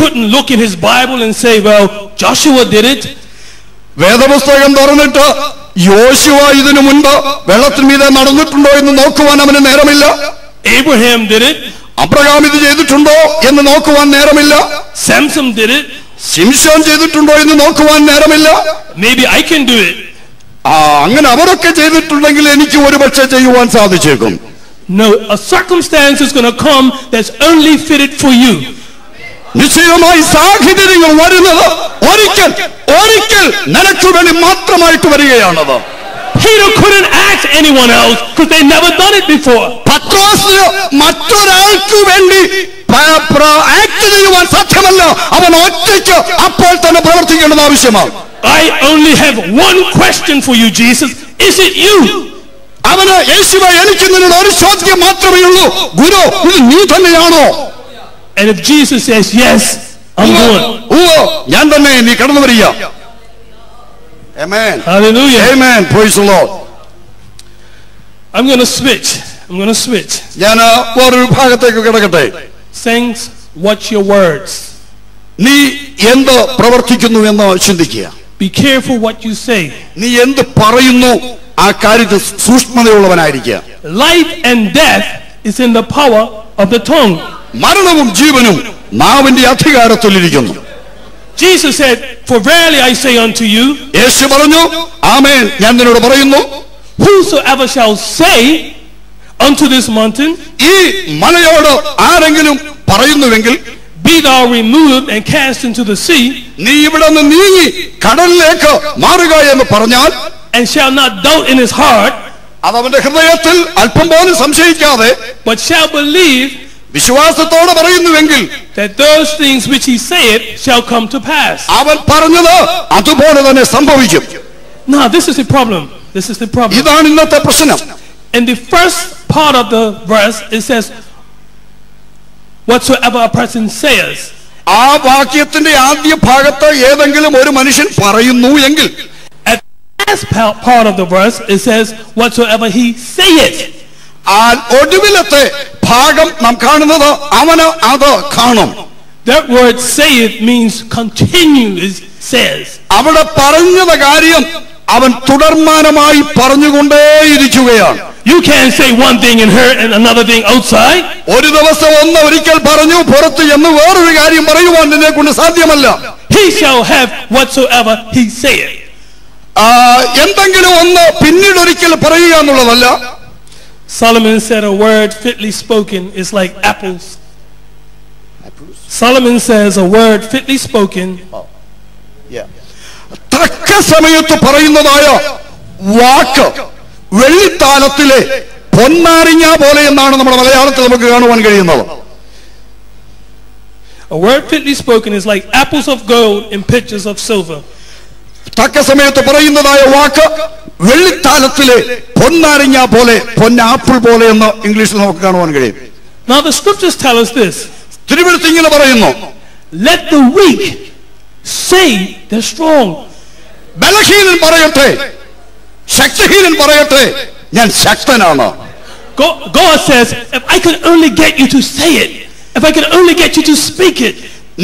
couldn't look in his Bible and say, well, Joshua did it. വേദപുസ്തകം തുറന്നിട്ട് യോശുവ ഇതിനു മുൻപ് വെള്ളത്തിന് മീതെ നടന്നിട്ടുണ്ടോ എന്ന് നോക്കുവാൻ അവന് നേരമില്ല Abraham did it. അബ്രഹാം ഇത് ചെയ്തിട്ടുണ്ടോ എന്ന് നോക്കുവാൻ നേരമില്ല Samson did it. ശിംശോൻ ചെയ്തിട്ടുണ്ടോ എന്ന് നോക്കുവാൻ നേരമില്ല Maybe I can do it. ആ അങ്ങനെ അവരൊക്കെ ചെയ്തിട്ടുണ്ടെങ്കിൽ എനിക്ക് ഒരുപക്ഷെ ചെയ്യുവാൻ സാധിച്ചേക്കും No, a circumstance is going to come that's only fitted for you. നിശ്ചയമായി സാഹചര്യങ്ങൾ വരുന്നത് ഒരിക്കൽ ഒരിക്കൽ നിനക്ക് വേണ്ടി മാത്രമായിട്ട് വരികയാണത് Peter couldn't ask anyone else because they never done it before. പത്രോസിന് മറ്റൊരാൾക്ക് വേണ്ടി ആക്ട് ചെയ്യുവാൻ സാധ്യമല്ല അവൻ ഒറ്റയ്ക്ക് അപ്പോൾ തന്നെ പ്രവർത്തിക്കേണ്ടത് ആവശ്യമാണ് I only have one question for you, Jesus. Is it you? അവന് യേശുവ എനിക്ക് നിന്നോട് ഒരു ചോദ്യം മാത്രമേ ഉള്ളൂ ഗുരു ഇത് നീ തന്നെയാണോ And if Jesus says yes, I'm going. ഉവ്വ്, ഞാൻ തന്നെ നീ കടന്നു വരിക Amen. Hallelujah. Amen. Praise the Lord. I'm going to switch. I'm going to switch. ഞാൻ വേറൊരു ഭാഗത്തേക്ക് കിടക്കട്ടെ Saints, watch your words. നീ എന്ത് പ്രവർത്തിക്കുന്നു എന്ന് ചിന്തിക്കുക Be careful what you say. നീ എന്ത് പറയുന്നു ആ കാര്യത്തിൽ സൂക്ഷ്മതയുള്ളവനായിരിക്കുക Life and death is in the power of the tongue. മരണവും ജീവനും നാവിന്റെ അധികാരത്തിലിരിക്കുന്നു Jesus said, For verily I say unto you, യേശു പറഞ്ഞു ആമേൻ ഞാൻ നിന്നോട് പറയുന്നു whosoever shall say unto this mountain, ഈ മലയോട് ആരെങ്കിലും പറയുന്നുവെങ്കിൽ Be thou removed and cast into the sea, നീ ഇവിടെ നിന്ന് നീങ്ങി കടലിലേക്ക് മാറുക എന്ന് പറഞ്ഞാൽ and shall not doubt in his heart, അത് അവന്റെ ഹൃദയത്തിൽ അല്പം പോലും സംശയിക്കാതെ but shall believe വിശ്വാസത്തോടെ പറയുന്നുവെങ്കിൽ that those things which he saith shall come to pass. അവൻ പറഞ്ഞത് അതുപോലെ തന്നെ സംഭവിക്കും Now, this is the problem. This is the problem. ഇതാണ് ഇന്നത്തെ പ്രശ്നം In the first part of the verse, it says, Whatsoever a person says. ആ വാക്യത്തിന്റെ ആദ്യ ഭാഗത്ത് ഏതെങ്കിലും ഒരു മനുഷ്യൻ പറയുന്നു എങ്കിൽ At the last pa- part of the verse, it says, Whatsoever he saith. ആ ഒടുവിലത്തെ ഭാഗം നാം കാണുന്നത് അവന് അത് കാണും That word say it means continue, is says. അവിടെ പറഞ്ഞത് കാര്യം അവൻ തുടർമാനമായി പറഞ്ഞുകൊണ്ടേയിരിക്കുകയാണ് You can't say one thing in here and another thing outside. ഒരു ദിവസം ഒന്ന് ഒരിക്കൽ പറഞ്ഞു പുറത്ത് എന്ന് വേറൊരു കാര്യം പറയുവാൻ നിന്നെ കൊണ്ട് സാധ്യമല്ല He shall have whatsoever he saith. എന്തെങ്കിലും ഒന്ന് പിന്നീട് ഒരിക്കൽ പറയുക എന്നുള്ളതല്ല Solomon said a word fitly spoken is like apples. Solomon says a word fitly spoken തക്ക സമയത്ത് പറയുന്നതായ വാക്ക് വെള്ളിത്താലത്തിലെ പൊന്നാരിഞ്ഞ പോലെ എന്നാണ് നമ്മുടെ മലയാളത്തിൽ നമുക്ക് കാണുവാൻ കഴിയുന്നത് A word fitly spoken is like apples of gold in pitchers of silver. തക്ക സമയത്ത് പറയുന്നതായ വാക്ക് വെള്ളിത്താലത്തിലെ പൊന്നാരിഞ്ഞ പോലെ പൊന്നാപ്പിൾ പോലെ എന്ന് ഇംഗ്ലീഷിൽ നമുക്ക് കാണുവാൻ കഴിയും Now the scriptures tell us this. തിരുവഴുത്ത് ഇങ്ങനെ പറയുന്നു Let the weak say they're strong. ബലഹീനൻ പറയട്ടെ ശക്തിഹീനൻ പറയട്ടെ ഞാൻ ശക്തനാണ് God, God says, if I could only get you to say it, if I could only get you to speak it,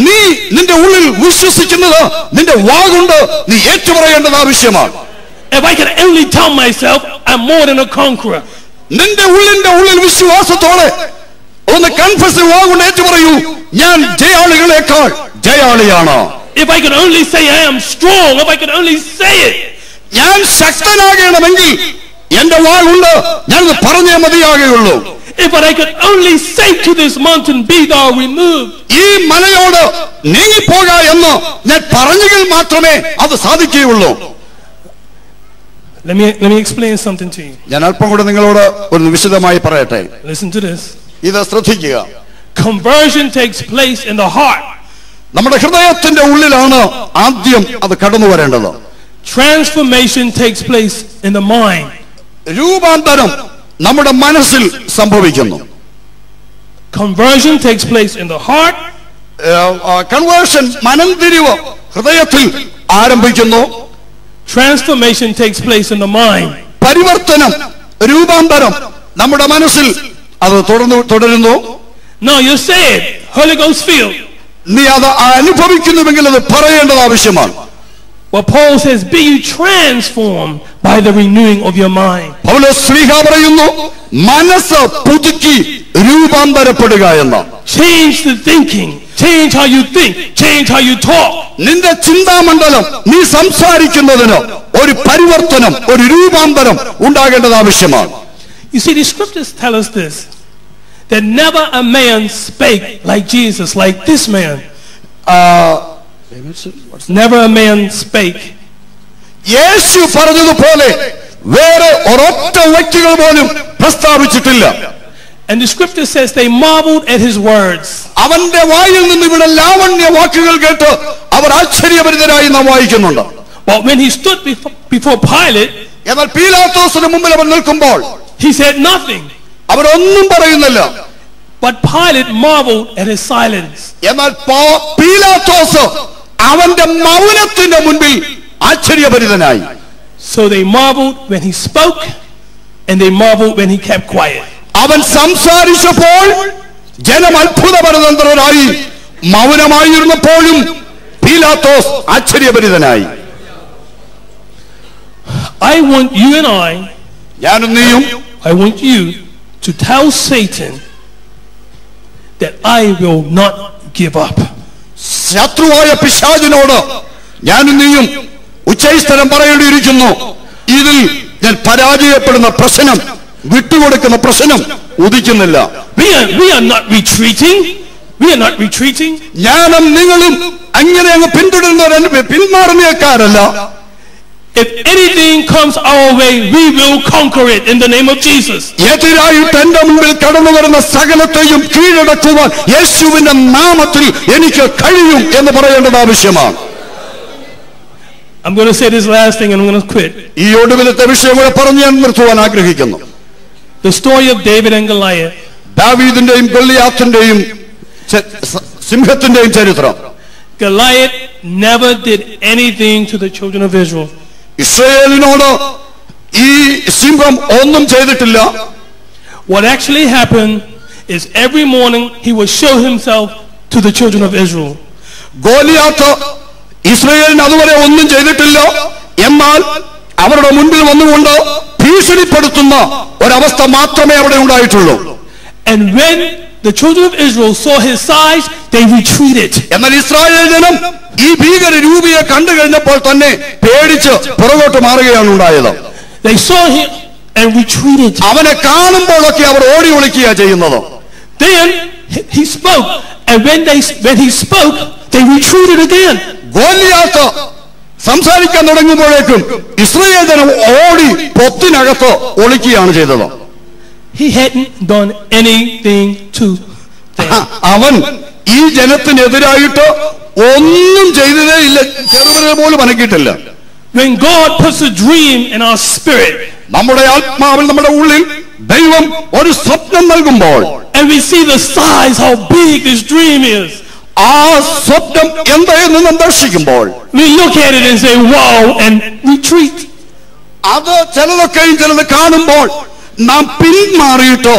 നീ നിന്റെ ഉള്ളിൽ വിശ്വസിക്കുന്നത് നിന്റെ വാഗുണ്ട് നീ ഏറ്റുപറയേണ്ടത് ആവശ്യമാണ് if I can only tell myself I'm more than a conqueror, നിന്റെ ഉള്ളിന്റെ ഉള്ളിൽ വിശ്വാസത്തോടെ ഒന്ന് കൺഫസ് വാഗുണ്ട് ഏറ്റുപറയൂ. ഞാൻ ജയാളികളെക്കാൾ ജയാളിയാണ്. If I could only say I am strong, if I could only say it, ഞാൻ ശക്തനാകണമെങ്കിൽ എന്റെ വാഗുണ്ട് ഞാനത് പറഞ്ഞേ മതിയാകുള്ളൂ if I could only say to this mountain, be thou removed, ഈ മലയോട് നീങ്ങിപ്പോക എന്ന് ഞാൻ പറഞ്ഞെങ്കിൽ മാത്രമേ അത് സാധിക്കുകയുള്ളൂ let me, let me explain something to you. ഞാൻ അല്പം കൂടെ നിങ്ങളോട് ഒന്ന് വിശദമായി പറയട്ടെ Listen to this. ഇത് ശ്രദ്ധിക്കുക Conversion takes place in the heart. നമ്മുടെ ഹൃദയത്തിന്റെ ഉള്ളിലാണ് ആദ്യം അത് കടന്നു വരേണ്ടത് Transformation takes place in the mind. രൂപാന്തരം നമ്മുടെ മനസ്സിൽ സംഭവിക്കുന്നു Conversion takes place in the heart. Conversion മനംതിരിവ് ഹൃദയത്തിൽ ആരംഭിക്കുന്നു Transformation takes place in the mind. പരിവർത്തനം രൂപാന്തരം നമ്മുടെ മനസ്സിൽ അത് തുടർന്നു തുടരുന്നു No, you're saved. Holy Ghost filled. നീ അത് അനുഭവിക്കുന്നുവെങ്കിൽ അത് പറയേണ്ടത് ആവശ്യമാണ് Well, Paul says, Be you transformed by the renewing of your mind. പൗലോസ് ശ്ലീഹ പറയുന്നു മനസ്സ് പുതുക്കി രൂപാന്തരപ്പെടുക എന്ന് Change the thinking. Change how you think. Change how you talk. നിന്റെ ചിന്താമണ്ഡലം നീ സംസാരിക്കുന്നതിന് ഒരു പരിവർത്തനം ഒരു രൂപാന്തരം ഉണ്ടാകേണ്ടത് ആവശ്യമാണ് You see, the scriptures tell us this that never a man spake like Jesus, like this man. Never a man spake. യേശു പറഞ്ഞതുപോലെ വേറെ ഒരൊറ്റ വ്യക്തികൾ പോലും പ്രസ്താവിച്ചിട്ടില്ല And the scripture says they marveled at his words. അവന്റെ വായിൽ നിന്ന് ഇവിടെ ലാവണ്യ വാക്കുകൾ കേട്ട് അവർ ആശ്ചര്യപരിതരായി നാം വായിക്കുന്നുണ്ട് But when he stood before, before Pilate, എന്നാൽ പീലാത്തോസിന് മുമ്പിൽ അവൻ നിൽക്കുമ്പോൾ he said nothing. അവരൊന്നും പറയുന്നില്ല But Pilate marveled at his silence. എന്നാൽ പീലാത്തോസ് അവന്റെ മൗനത്തിന്റെ മുൻപിൽ ആശ്ചര്യഭരിതനായി So they marveled when he spoke, and they marveled when he kept quiet. അവൻ സംസാരിച്ചപ്പോൾ ജനം അത്ഭുതപരതന്ത്രരായി മൗനമായിരുന്നപ്പോഴും പീലാത്തോസ് ആശ്ചര്യഭരിതനായി I want you and I, ഞാനും നീയും I want you to tell Satan that I will not give up. ശത്രുവായ പിശാചിനോട് ഞാനും നീയും ഉച്ചൈസ്ഥലം പറയേണ്ടിയിരിക്കുന്നു. ഇതിൽ ഞാൻ പരാജയപ്പെടുന്ന പ്രശ്നം വിട്ടുകൊടുക്കുന്ന പ്രശ്നം ഉദിക്കുന്നില്ല. ഞാനും നിങ്ങളും അങ്ങനെ അങ്ങ് പിന്തുടരുന്നവർ പിന്മാറുന്നേക്കാരല്ല. If anything comes our way, we will conquer it in the name of Jesus. എതിരായിട്ട് എന്റെ മുമ്പിൽ കടന്നു വരുന്ന സകലത്തെയും കീഴടക്കുവാൻ യേശുവിന്റെ നാമത്തിൽ എനിക്ക് കഴിയും എന്ന് പറയേണ്ടത് ആവശ്യമാണ്. I'm going to say this last thing and I'm going to quit. ഈ ഒടുവിലത്തെ വിഷയം കൂടെ പറഞ്ഞ് ഞാൻ നിർത്തുവാൻ ആഗ്രഹിക്കുന്നു The story of David and Goliath. ദാവീദിന്റെയും ഗൊല്ലിയാത്തിന്റെയും ച- സ- സിംഹത്തിന്റെയും ചരിത്രം Goliath never did anything to the children of Israel. ഇസ്രയേലിനോട് ഈ സിംഹം ഒന്നും ചെയ്തിട്ടില്ല What actually happened is every morning he would show himself to the children of Israel. Goliath ഇസ്രയേലിന് അതുവരെ ഒന്നും ചെയ്തിട്ടില്ല എന്നാൽ അവരുടെ മുൻപിൽ വന്നുകൊണ്ട് ഭീഷണിപ്പെടുത്തുന്ന ഒരവസ്ഥ മാത്രമേ അവിടെ ഉണ്ടായിട്ടുള്ളൂ And when the children of Israel saw his size, they retreated. എന്നാൽ ഇസ്രായേൽ ജനം ഈ ഭീകര രൂപിയെ കണ്ടു കഴിഞ്ഞപ്പോൾ തന്നെ പേടിച്ച് പുറകോട്ട് മാറുകയാണ് ഉണ്ടായത് They saw him and retreated. അവനെ കാണുമ്പോഴൊക്കെ അവർ ഓടി ഒളിക്കുക ചെയ്യുന്നത് Then he- he spoke, and when they when he spoke, they retreated again. Goliath സംസാരിക്കാൻ തുടങ്ങുമ്പോഴേക്കും ഇസ്രയേൽ ജനം ഓടി പൊത്തിനകത്ത് ഒളിക്കുകയാണ് ചെയ്തത്. He hadn't done anything to അവൻ ഈ ജനത്തിനെതിരായിട്ട് ഒന്നും ചെയ്തതേ ഇല്ല. ചെറുവിരൽ പോലും അനക്കിയിട്ടില്ല. When God puts a dream in our spirit, നമ്മുടെ ആത്മാവിൽ നമ്മുടെ ഉള്ളിൽ ദൈവം ഒരു സ്വപ്നം നൽകുമ്പോൾ and we see the size, how big this dream is, ആ സ്വപ്നം എന്തായെന്ന് നാം ദർശിക്കുമ്പോൾ we look at it and say, "Wow!" and retreat. അത് ചിലതൊക്കെയും ചിലത് കാണുമ്പോൾ നാം പിന്മാറിയിട്ടോ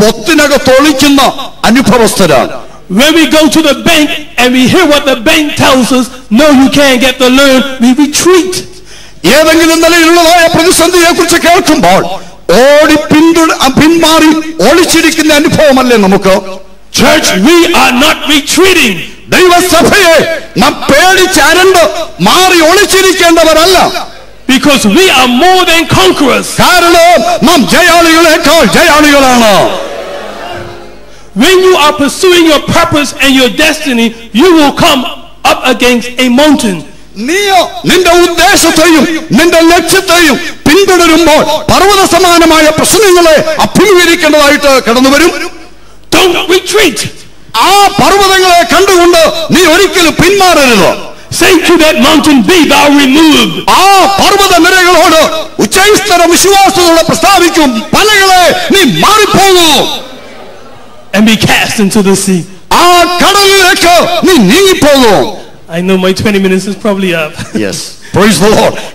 പൊത്തിനകത്ത് ഒളിക്കുന്ന അനുഭവസ്ഥരാണ് When we go to the bank and we hear what the bank tells us, no, you can't get the loan, we retreat. ഏതെങ്കിലും നിലയിലുള്ളതായ പ്രതിസന്ധിയെ കുറിച്ച് കേൾക്കുമ്പോൾ ഓടി പിന്തുട പിന്മാറി ഒളിച്ചിരിക്കുന്ന അനുഭവമല്ലേ നമുക്ക് Church, we are not retreating. ദൈവസഭയെ നാം പേടിച്ചരണ്ട് മാറി ഒളിച്ചിരിക്കേണ്ടവരല്ല Because we are more than conquerors. കാരണം നാം ജയാളികളെക്കാൾ ജയാളികളാണ് When you are pursuing your purpose and your destiny, you will come up against a mountain. നീയോ നിന്റെ ഉദ്ദേശത്തെയും നിന്റെ ലക്ഷ്യത്തെയും പിന്തുടരുമ്പോൾ പർവത സമാനമായ പ്രശ്നങ്ങളെ അഭിമുഖീകരിക്കേണ്ടതായിട്ട് കടന്നു വരും Don't retreat. ആ പർവ്വതങ്ങളെ കണ്ടുകൊണ്ട് നീ ഒരിക്കലും പിന്മാറരുത് Say to that mountain, be thou removed. ആ പർവ്വത നിരകളോട് ഉച്ചൈസ്തര വിശ്വാസത്തോടെ പ്രസ്താവിക്കും പലകളെ നീ മാറിപ്പോകൂ and be cast into the sea. ആ കടലിലേക്ക് നീ നീങ്ങിപ്പോകൂ I know my 20 minutes is probably up. Yes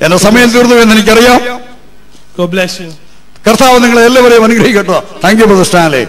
എന്റെ സമയം തീർന്നു എന്ന് എനിക്കറിയാം God bless you. കർത്താവ് നിങ്ങളെ എല്ലാവരെയും അനുഗ്രഹിക്കട്ടോ താങ്ക് യു ബ്രദർ സ്റ്റാൻലേ